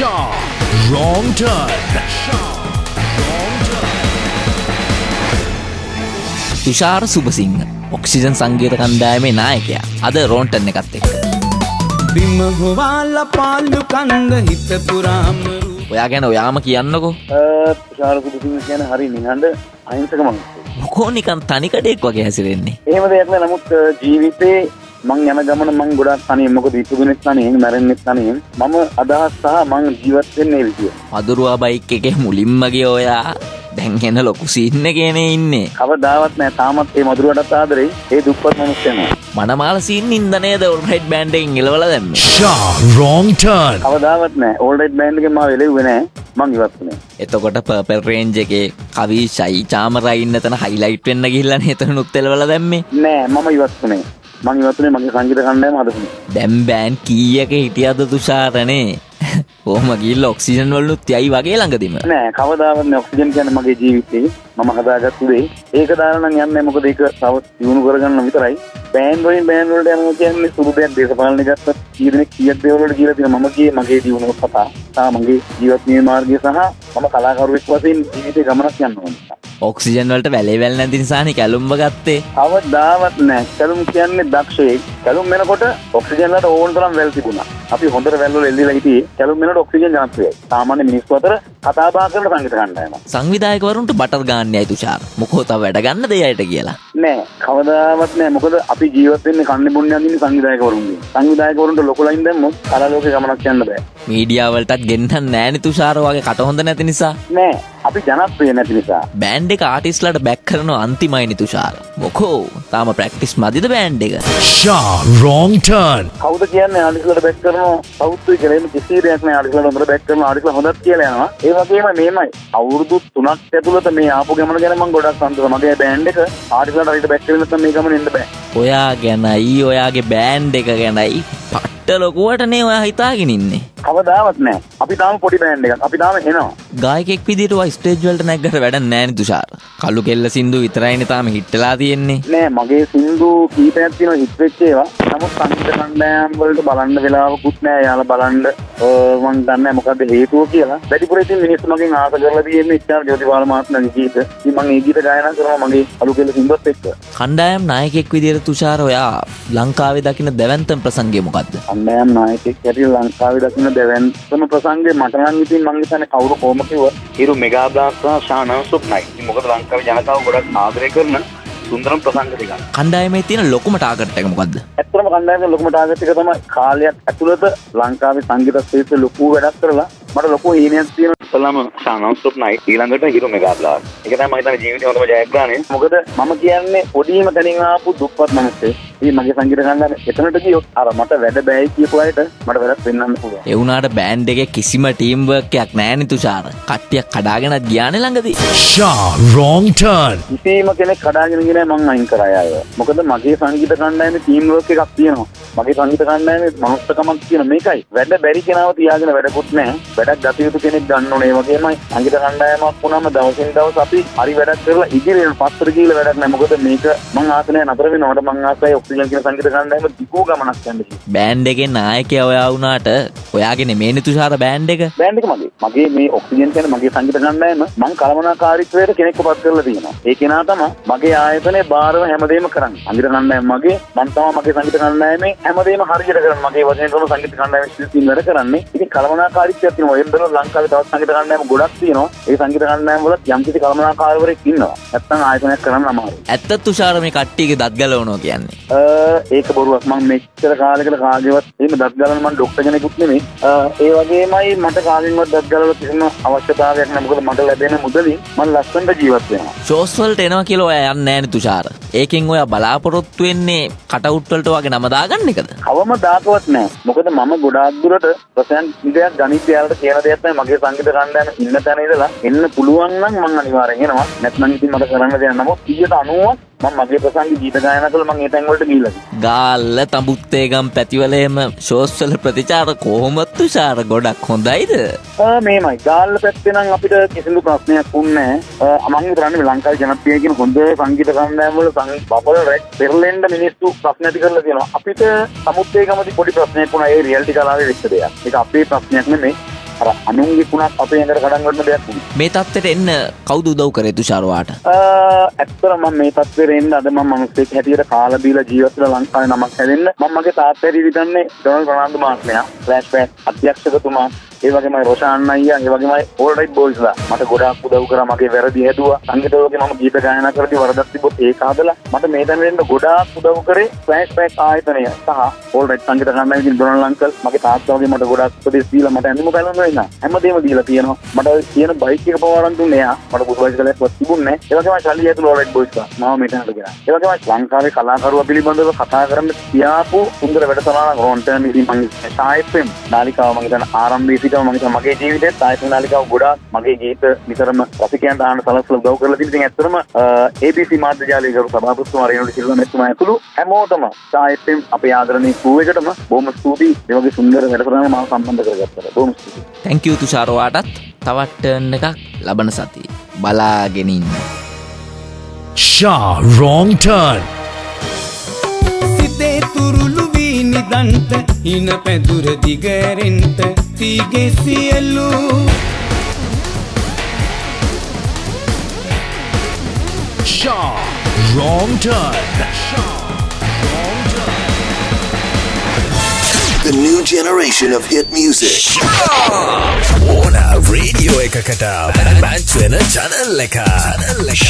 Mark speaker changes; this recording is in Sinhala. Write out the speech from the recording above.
Speaker 1: Shaw. Wrong turn. Shaw. Wrong turn.
Speaker 2: Thushara Subasinghe oxygen සංගීත කණ්ඩායමේ නායකයා අද රෝන්ටන් එකත් එක්ක
Speaker 3: බිම හොවාල්ල පාල්ලු කන්ද හිත පුරාම
Speaker 2: ඔයා ගැන ඔයාම කියන්නකෝ
Speaker 4: තුෂාර සුදුසිංහ කියන හරි නිහඬ අහිංසක මනුස්සයෙක්.
Speaker 2: මොකෝ නිකන් තනිකඩෙක් වගේ හැසිරෙන්නේ
Speaker 4: එහෙම දෙයක් නෑ නමුත් ජීවිතේ මං යන ගමන මං ගොඩක් තනියෙන් මොකද ඉතුරුනෙත් තනියෙන් මැරෙන්නෙත් තනියෙන් මම අදහස් සහ මං ජීවත් වෙන්නේ විදිය.
Speaker 2: අදුරුවා බයික් එකේ මුලින්ම ගිය ඔයා දැන් එන ලොකු සීන්න කියනේ ඉන්නේ
Speaker 4: කවදාවත් නෑ තාමත් මේ මధుරටත් ආදරේ ඒ දුප්පත් මිනිස්සුන්ව.
Speaker 2: මනමාල සීන් ඉන්න නේද ඔල්රයිට් බෑන්ඩ් එකෙන් එලවලා දැම්මේ
Speaker 1: Shaw. Wrong turn.
Speaker 4: කවදාවත් නෑ ඕල්රයිට් බෑන්ඩ් එකෙන් මාව එළෙව්වේ නෑ මං ඉවත් වුණේ.
Speaker 2: එතකොට පර්පල් රේන්ජ් එකේ කවි ෂයි චාමරා ඉන්න තැන හයිලයිට් වෙන්න ගිහිල්ලානේ එතනනුත් එලවලා දැම්මේ
Speaker 4: නෑ මම ඉවත් වුණේ. මං ඉවත් වුණේ මගේ සංගීත කණ්ඩායම හදපුනේ.
Speaker 2: දැම් බෑන් කීයක හිටියද තුෂාරනේ ඕම ගිල්ල ඔක්සිජන් වලනුත් යයි වගේ ළඟදිම
Speaker 4: නෑ කවදාවත් නෑ ඔක්සිජන් කියන්නේ මගේ ජීවිතේ මම හදාගත්තු දේ. ඒක දාලා නම් යන්නේ මොකද ඒක තව දියුණු කරගන්න විතරයි. බෑන්ඩ් වලින් බෑන්ඩ් වලට යනවා කියන්නේ සුදු දෙයක් දේශපාලනය ගත්ත කීදෙනෙක් කීයක් දේවල් වලට කියලා තියෙනවා. මම ගියේ මගේ දියුණුව සතා. තා මගේ ජීවත් වීමේ මාර්ගය සහ මම කලාකරුවෙක් වශයෙන් ජීවිතේ ගමනක් යන්න ඕනේ.
Speaker 2: ඔක්සිජන් වලට වැලේ වැල් නැති නිසානේ කැලුම්බ ගත්තේ
Speaker 4: කවදාවත් නෑ. කැලුම් කියන්නේ දක්ෂයෙක්. කැලුම් වෙනකොට ඔක්සිජන් වලට ඕන තරම් වැල් තිබුණා. අපි හොඳට වැල් වල එල්ලීලා හිටියේ. කැලුම් වෙනකොට ඔක්සිජන් ජනප්‍රියයි. සාමාන්‍ය මිනිස්සු අතර කතා බහ කරන සංගීත කණ්ඩායමක්.
Speaker 2: සංවිධායකවරුන්ට බටර් ගාන්නයයි තුෂාර මොකෝ තව වැඩ ගන්න දෙයට කියලා
Speaker 4: නෑ කවදාවත් නෑ මොකද අපි ජීවත් වෙන්නේ කන්නේ බොන්නේ අඳින්නේ සංවිධායකවරුන්ගේ. සංවිධායකවරුන්ට ලොකු ලයින් දැම්මොත් කලාලෝකේ ගමනක් යන්න බෑ.
Speaker 2: මීඩියාවලටත් ගෙන්හන් නෑනි තුෂාර වගේ කට හොඳ නැති නිසා
Speaker 4: නෑ අපි ජනප්‍රිය නැති නිසා.
Speaker 2: බෑන්් එක ආටිස්ලට බැක් කරන අන්තිමයිනි තුෂාර මොකෝ තාම ප්‍රක්ටිස් මදිද බෑන්් එක
Speaker 1: Shaw. Wrong turn.
Speaker 4: කවුද කියන්නේ ආඩිස්ලට බැක් කරනවා සෞත්තුයි කියලා එහෙම කිසි දෙයක් නෑ ආඩිස්ලට හොඳට බැක් කරනවා ආඩිස්ලා හොඳත් කියලා යනවා. ඒ වගේම මේමයි අවුරුදු 3ක් ඇතුළත මේ ආපු ගමන ගැන මම ගොඩක් සතුටුයි. මගේ බෑන්ඩ් එක ආඩිස්ලට හරියට බැක් කරලා නැත්නම් මේ ගමන එන්න බෑ.
Speaker 2: ඔයා ගැනයි ඔයාගේ බෑන්් එක ගැනයි පට්ට ලොකුවටනේ ඔයා හිතාගෙන ඉන්නේ
Speaker 4: කවදාවත් නෑ. අපි තාම පොඩි බෑන්ඩ් එකක්. අපි තාම එනවා.
Speaker 2: ගායකෙක් විදිට ස්ටේජ් වලට නැග්ගට වැඩ නෑනි තුෂාර කල්ලු කෙල්ල සිින්දු විතරයින තාම හිටලා තියෙන්නේ
Speaker 4: නෑ මගේ සින්දු කීපයක් වෙච්ච ඒවා. නමුත් සංගීත කණ්ඩායම් වලට බලන්න වෙලාවකුත් නෑ. යාලා බලන්න අ, මං දන්නේ නෑ මොකද්ද හේතුව කියලා. වැඩිපුර ඉතින් මිනිස්සු මගෙන් ආස කරලා තියෙන්නේ ඉච්ඡා ජෝතිපාල මහත්මයාගේ ගීත. ඉතින් මම ඒ ගීත ගායනා කරනවා මගේ අලු කෙල්ල සින්දුවත් එක්ක.
Speaker 2: කණ්ඩායම් නායකෙක් විදියට තුෂාර ඔයා ලංකාවේ දකින දැවන්තම් ප්‍රසංගය මොකක්ද
Speaker 4: කණ්ඩායම් නායකයෙක් හැටියට ලංකාවේ දකින්න දැවැන්තම ප්‍රසංගේ මට නම් ඉතින් මං හිතන්නේ කවුරු කොහොම කිව්වත් හිරු මෙගා බ්ලාස්ට් සහ ශානන්සුප් නයි. ඉතින් මොකද ලංකාවේ ජනතාව ගොඩක් ආදරය කරන සුන්දරම ප්‍රසංග ටිකක්.
Speaker 2: කණ්ඩායමේ තියෙන ලොකුම ටාගට් එක මොකක්ද
Speaker 4: ඇත්තම කණ්ඩායමේ ලොකුම ටාගට් එක තමයි කාලයක් ඇතුළත ලංකාවේ සංගීත ක්ෂේත්‍රයේ ලොකු වැඩක් කරලා මට ලොකු හීනයක් තියෙන ඉස්සලම ශානන්සුප් නයි ඊළඟට හිරු මෙගා බ්ලාස්ට්. ඒක තමයි මම හිතන්නේ ජීවිතේ හොඳම ජයග්‍රහණය. මොකද මම කියන්නේ පොඩිම තැනින් ආපු දුප්පත් මිනිස්සෙක්. ඉතින් මගේ සංගීත කණ්ඩායම එතනට ගියොත් අර මට වැඩ බෑයි කියපු අයට මට වැඩක් වෙන්නන්න පුළුවන්.
Speaker 2: එවුනාට බෑන්් එක කිසිම ටීම්වර්කයක් නෑනි තුෂාර කට්ටියක් කඩාගෙනත් ග්‍යාන ළඟදී
Speaker 1: Shaw. Wrong turn.
Speaker 4: කිසිම කෙනෙක් කඩාගෙන ගියේ නෑ මං අයින් කරා අය. මොකද මගේ සංගීත කණ්ඩායමේ ටීම් වර්ක් එකක් තියෙනවා. මගේ සංගීත කණ්ඩායමේ මනුස්සකමක් තියෙන මේකයි. වැඩ බැරි කෙනාව තියාගෙන වැඩකුත් නෑ. වැඩක් ගත යුතු කෙනෙක් ගන්න ඒ වගේමයි සංගීත කණ්ඩායමක් වුණාම දවසින් දවස් අපි හරි වැඩක් කරලා ඉදිරියට පස්සට ගිහලා වැඩක් නෑ. මොකද මේක මං ආස නෑ නතර වෙනවට මං ආසයි ඔක්සිජන් කියන සංගීත කණ්ඩායම දිගු ගමනක් යන්න කියලා.
Speaker 2: බෑන්් එකෙන් නායකය ඔයා වුනාට ඔයාගෙන මේනි තුෂාර බෑන්් එක
Speaker 4: බෑන්ඩ් එක මගේ. මගේ මේ ඔක්සිජන් කියන මගේ සංගීත කණ්ඩායම මං කළමනාකාරීත්වයට කෙනෙක්ව පත් කරලා තියෙනවා. ඒ කෙනා තමයි මගේ ආයතනයේ බාරව හැමදේම කරන්නේ. සංගීත කණ්ඩායම මගේ මං තමයි මගේ සංගීත කණ්ඩායමේ හැමදේම හරියට කරන්නේ. මගේ වචනේ තමයි සංගීත කණ්ඩායමේ ශිල්පීන් වැඩ කරන්නේ. ඉතින් කළමනාකාරීත්වයක් තියෙනවා. බඳුන ලංකාවේ තවත් සංගීත කණ්ඩායම් ගොඩක් තියෙනවා. ඒ සංගීත කණ්ඩායම් වල යම්කිසි කළමනාකාරවරයෙක් ඉන්නවා. නැත්තම් ආයතනයක් කරන්න අමාරුයි.
Speaker 2: ඇත්ත තුෂාර මේ කට්ටියගේ දත් ගලවනෝ කියන්නේ
Speaker 4: ඒක බොරුවක් මම මෙච්චර කාලයකට කාගේවත් එහෙම දත් ගලන මම ඩොක්ටර් කෙනෙකුත් නෙමෙයි. ඒ වගේමයි මට කාගෙන්වත් දත් ගලවලා කිසිම අවශ්‍යතාවයක් නැහැ. මොකද මට ලැබෙන මුදලින් මම ලස්සනට ජීවත් වෙනවා.
Speaker 2: ෂෝස්වල්ට එනවා කියල ඔය යන්න ෑන තුෂාර ඒකෙන් ඔය බලාපොරොත්තු වෙන්නේ කටඋට්වලට වගේ නමදාගන්න එකද
Speaker 4: කවම දාකවත් නෑ. මොකද මම ගොඩාක් දුරට ප්‍රසයන් ඉඩයක් ගණිත යාලට කියන දෙයක් තමයි මගේ සංගීත කණ්ඩායම ඉන්න තැන ඉඳලා එන්න පුළුවන් නම් මම අනිවාර්යෙන් එනවා. නැත්නම් ඉතින් මට කරන්න දෙයක් නමුත් 90ක් මම මගේ ප්‍රසංග ගීත ගායනා කළා මම ඒ තැන් වලට ගිහිල්ලා.
Speaker 2: ගාල්ල තඹුත්තේගම් පැතිවලේම ශෝස්වල ප්‍රතිචාර කොහොමත් තුෂාර ගොඩක් හොඳයිද
Speaker 4: මේමයි ගාල්ල පැත්තේ නම් අපිට කිසිදු ප්‍රශ්නයක් වුණේ නැහැ. මම හිතන්නේ ලංකාවේ ජනප්‍රිය කියන හොඳ සංගීත කණ්ඩායම් වල බබල් රැක් පෙරලෙන්න මිනිස්සු ප්‍රශ්න ඇති කරලා තියෙනවා. අපිට සමුද්දේගමදී පොඩි ප්‍රශ්නයක් වුණා ඒ රියැලිටි කලාවේ වෙච්ච දෙයක්. ඒක අපේ ප්‍රශ්නයක් නෙමෙයි. අර අනුන්ගේ කුණක් අපේ ඇඟට කඩන් ගන්න දෙයක් නෙවෙයි.
Speaker 2: මේ තත්ත්වයට එන්න කවුද උදව් කරේ තුෂාරවාට
Speaker 4: ඇත්තර මම මේ තත්ත්වෙට එන්න අද මම මිනිස්සෙක් හැටියට කාලා බීලා ජීවත් වෙලා ලංකාවේ නමක් හැදෙන්න. මම මගේ තාත්තා හැටියට හිතන්නේ ඩොනල්ඩ් රොනාල්ඩෝ මහත්මයා. ෆ්ලෑෂ් බෑක් අධ්‍යක්ෂකතුමා ඒ වගේමයි රොෂාන් අයියා ඒ වගේමයි ඕල් රයිට් බෝයිස්ලා මට ගොඩාක් උදව් කරා මගේ වැරදි හැදුවා. සංගීතවලදී මම ගීත ගායනා කරද්දී වරදක් තිබ්බොත් ඒක හදලා මට මේ තැන වෙන්න ගොඩාක් උදව් කරේ ෆ්ලෑෂ් බෑක් ආයතනය සහ ඕල් රයිට් සංගීත කණ්ඩායමකින් ඩොනල්ඩ් අංකල් මගේ තාත්තා වගේ මට ගොඩාක් උපදෙස් දීලා මට ඇඳුම පැළඳුම් වෙන්න හැමදේම දීලා තියෙනවා. මට තියෙන බයික් එක පවාරන් දුන්නේ එයා මට බුදු බයිසිකලයක් තිබුණේ නැහැ ඒ වගේම ශල්ලි ඇතුළු ඕල් රයිට් බෝයිස්ලා මාව මෙතනට ගෙනා ඒ වගේම ලංකාවේ කලාකරුවා පිළිබඳව කතා කරන්න තියාපු සුන්දර වැඩසටහනක් රොන්ටර්න් ඉතින් මම සායිප්පෙම් නාලිකාව මම හිතන ආරම්භයේ සිටම මම මගේ ජීවිතේ සායිප්පෙම් නාලිකාව ගොඩාක් මගේ ගීත නිතරම රසිකයන්ට අහන්න සලස්වලා උදව් කරලා තියෙන. ඉතින් ඇත්තටම ABC මාධ්‍ය ජාලයේ ගරු සභාපතිතුමා රේණුඩි සිල්වා මැතිතුමා ඇතුළු හැමෝටම සායිප්පෙම් අපේ ආදරණීය කූවේකටම බොහොම ස්තුතියි. මේ වගේ සුන්දර වැඩසටහනක් මාව සම්බන්ධ කරගත්තට. බොහොම ස්තුතියි.
Speaker 2: තැංකව තුෂාරවාටත්. තවට්ටර්න් එකක් ලබන සති බලාගෙනන්න
Speaker 1: Shaw, wrong turn.
Speaker 3: V නිදන්ට හින පැදුර දිගරෙන්ට තීගේ සියල්ලු
Speaker 1: Shaw, wrong turn. Wrong turn.
Speaker 5: The new generation of hit music.
Speaker 1: ඕන රේඩියෝ එකකට මැච් වෙන චැනල් එක. චැනල් එක.